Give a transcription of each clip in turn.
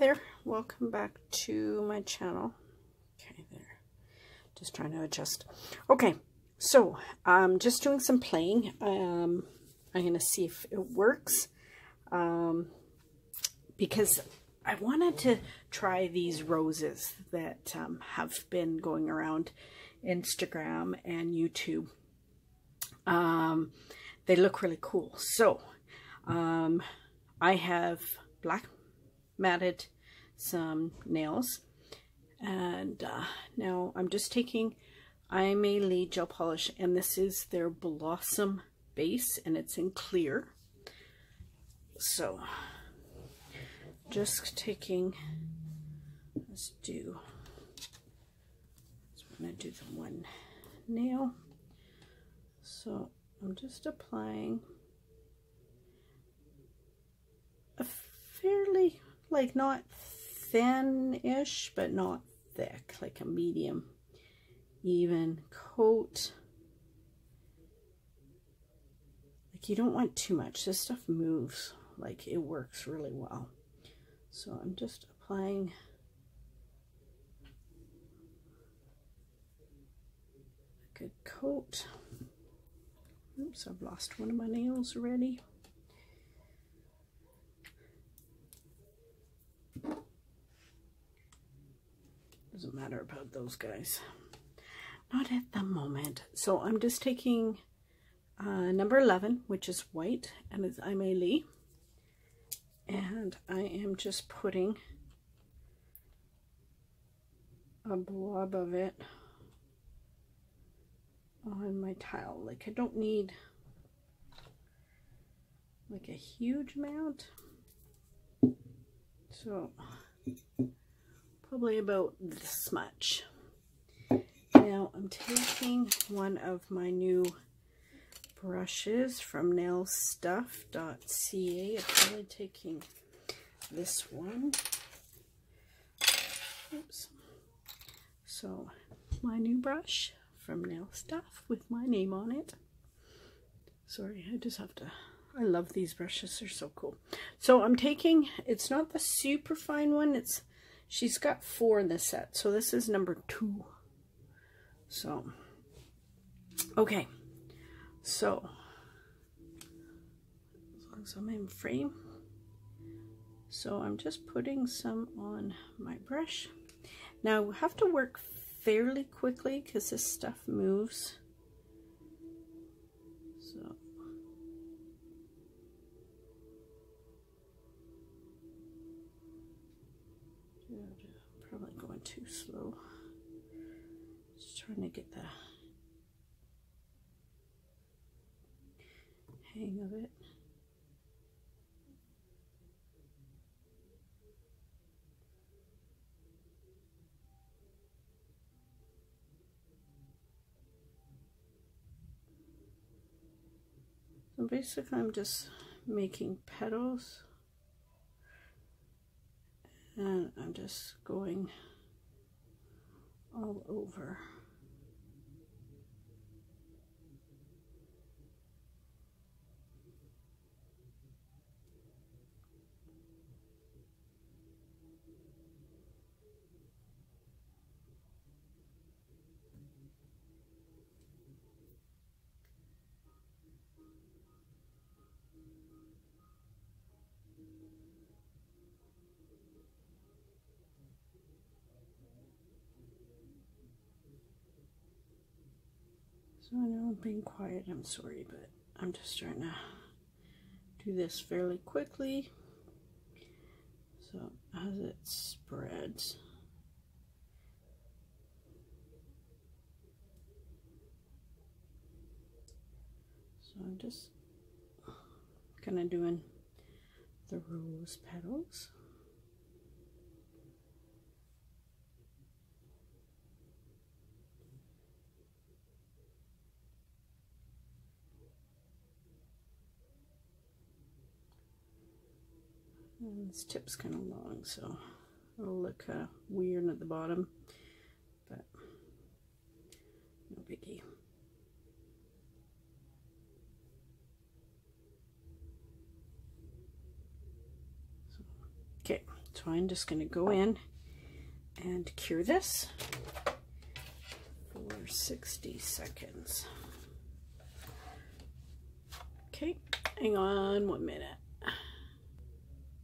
There, welcome back to my channel. Okay, there, just trying to adjust. Okay, so I'm just doing some playing. Um, I'm going to see if it works um, because I wanted to try these roses that um, have been going around Instagram and YouTube. Um, they look really cool. So um, I have black matted some nails. And uh, now I'm just taking Aimeili gel polish and this is their Blossom base and it's in clear. So just taking, let's do, so I'm going to do the one nail. So I'm just applying a fairly like not thin-ish, but not thick, like a medium even coat. Like you don't want too much. This stuff moves, like it works really well. So I'm just applying a good coat. Oops, I've lost one of my nails already. Doesn't matter about those guys. Not at the moment. So I'm just taking uh, number 11, which is white, and it's Aimeili. And I am just putting a blob of it on my tile. Like I don't need like a huge amount. So probably about this much. Now I'm taking one of my new brushes from nailstuff.ca. I'm probably taking this one. Oops. So my new brush from Nail Stuff with my name on it. Sorry, I just have to, I love these brushes. They're so cool. So I'm taking, it's not the super fine one. It's She's got four in the set, so this is number two. So, okay. So, as long as I'm in frame. So I'm just putting some on my brush. Now, I have to work fairly quickly because this stuff moves. Going too slow. Just trying to get the hang of it. So basically I'm just making petals and I'm just going all over. So I know I'm being quiet, I'm sorry, but I'm just trying to do this fairly quickly. So as it spreads, so I'm just kind of doing the rose petals. And this tip's kind of long, so it'll look of weird at the bottom, but no biggie. So, okay, So I'm just going to go in and cure this for 60 seconds. Okay, hang on one minute.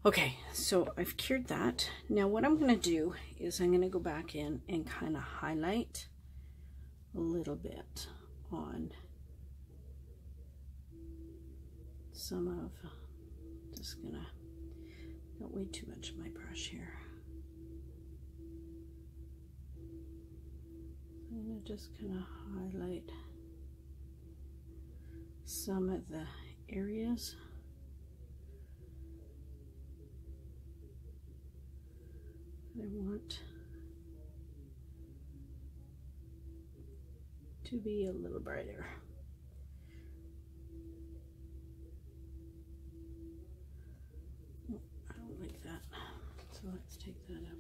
Okay, so I've cured that. Now what I'm going to do is I'm going to go back in and kind of highlight a little bit on some of, just going to, don't way too much of my brush here. I'm to just kind of highlight some of the areas. I want to be a little brighter. Oh, I don't like that. So let's take that up.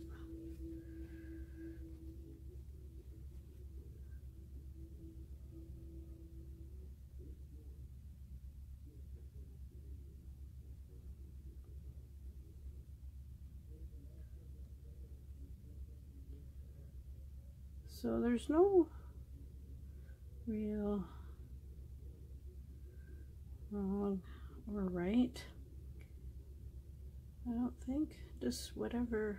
So there's no real wrong or right. I don't think. Just whatever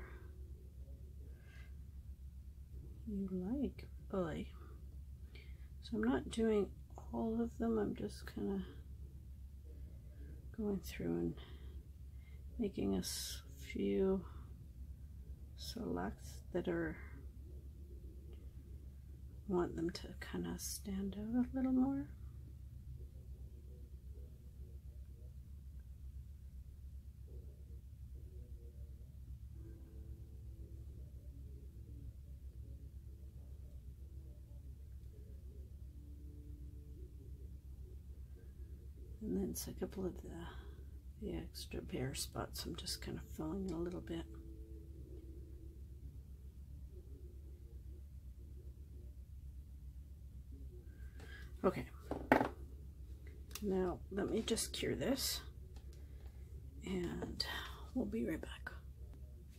you like, really. So I'm not doing all of them. I'm just kind of going through and making a few selects that are want them to kind of stand out a little more. And then it's a couple of the, the extra bare spots I'm just kind of filling a little bit. Okay. Now, let me just cure this and we'll be right back.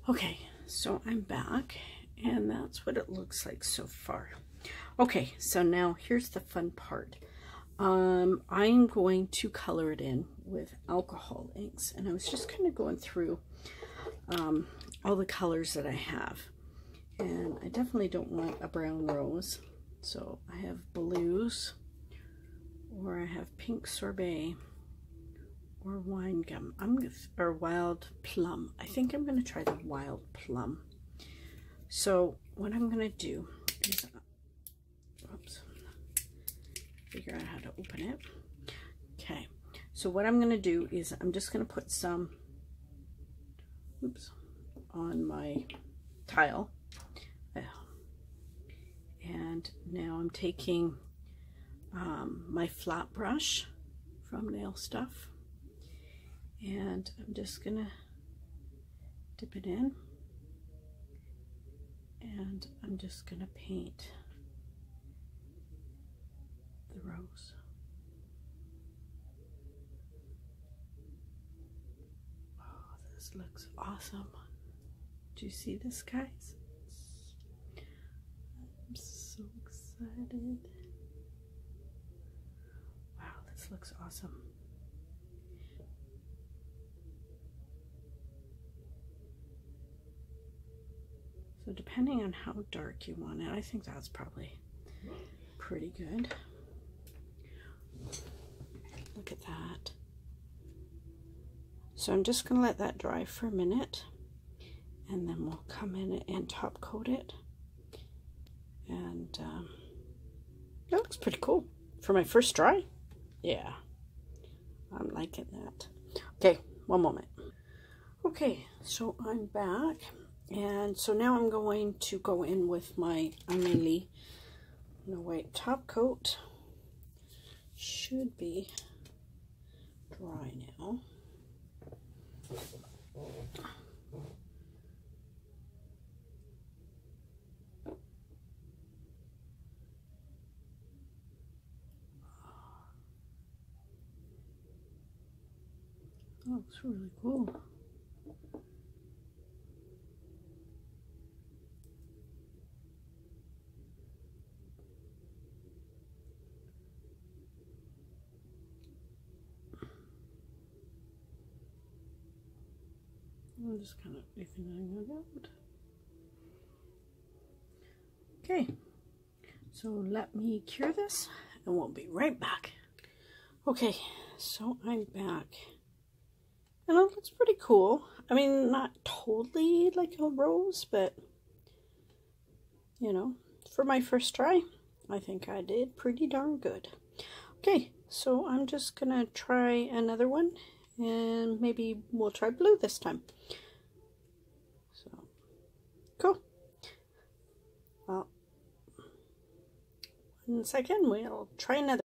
Okay, so I'm back and that's what it looks like so far. Okay, so now here's the fun part. Um, I'm going to color it in with alcohol inks and I was just kind of going through um, all the colors that I have and I definitely don't want a brown rose so I have blues or I have pink sorbet or wine gum. I'm or wild plum. I think I'm going to try the wild plum. So what I'm going to do is, uh, oops, figure out how to open it. Okay, so what I'm going to do is I'm just going to put some, oops, on my tile. And now I'm taking um, my flat brush from Nail Stuff. And I'm just going to dip it in. And I'm just going to paint the rose. Oh, this looks awesome. Do you see this, guys? I'm so excited. Looks awesome. So depending on how dark you want it, I think that's probably pretty good. Look at that. So I'm just going to let that dry for a minute and then we'll come in and top coat it. And um, that looks pretty cool for my first dry. Yeah, I'm liking that. Okay, one moment. Okay, so I'm back. And so now I'm going to go in with my Aimeili No Wipe top coat. Should be dry now. Oh, that looks really cool. I'm just kind of evening it out. Okay, so let me cure this and we'll be right back. Okay, so I'm back. And it looks pretty cool. I mean, not totally like a rose, but you know, for my first try, I think I did pretty darn good. Okay, so I'm just gonna try another one and maybe we'll try blue this time. So, cool. Well, one second, we'll try another.